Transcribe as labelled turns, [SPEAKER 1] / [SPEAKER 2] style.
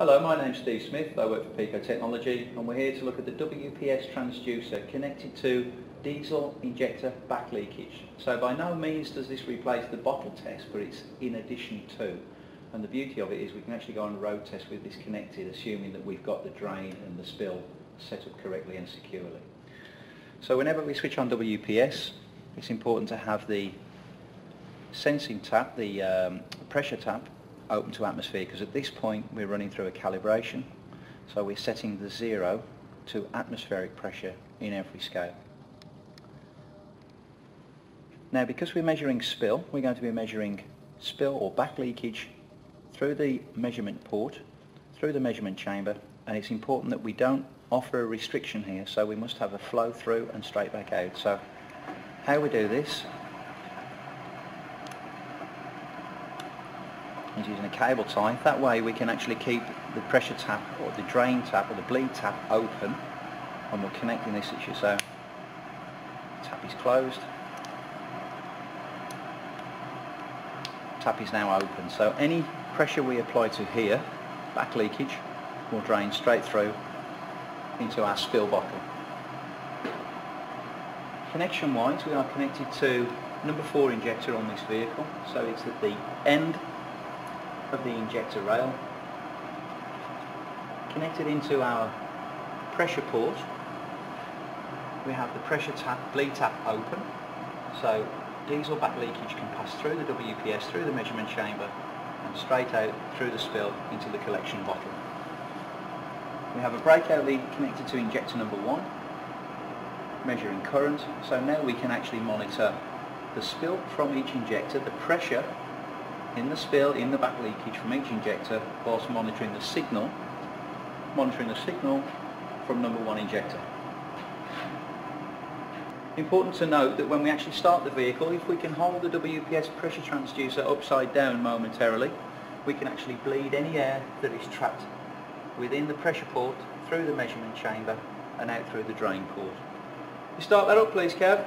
[SPEAKER 1] Hello, my name's Steve Smith, I work for Pico Technology and we're here to look at the WPS transducer connected to diesel injector back leakage. So by no means does this replace the bottle test but it's in addition to. And the beauty of it is we can actually go on a road test with this connected assuming that we've got the drain and the spill set up correctly and securely. So whenever we switch on WPS it's important to have the sensing tap, the um, pressure tap open to atmosphere because at this point we're running through a calibration so we're setting the zero to atmospheric pressure in every scale. Now because we're measuring spill we're going to be measuring spill or back leakage through the measurement port, through the measurement chamber and it's important that we don't offer a restriction here so we must have a flow through and straight back out. So how we do this is using a cable tie. That way we can actually keep the pressure tap or the drain tap or the bleed tap open and we're connecting this issue. So tap is closed. Tap is now open. So any pressure we apply to here, back leakage, will drain straight through into our spill bottle. Connection wise we are connected to number 4 injector on this vehicle so it's at the end of the injector rail connected into our pressure port we have the pressure tap, bleed tap open so diesel back leakage can pass through the WPS, through the measurement chamber and straight out through the spill into the collection bottle. We have a breakout lead connected to injector number one measuring current so now we can actually monitor the spill from each injector, the pressure in the spill, in the back leakage from each injector whilst monitoring the signal, monitoring the signal from number one injector. Important to note that when we actually start the vehicle, if we can hold the WPS pressure transducer upside down momentarily, we can actually bleed any air that is trapped within the pressure port, through the measurement chamber and out through the drain port. You start that up please Kev.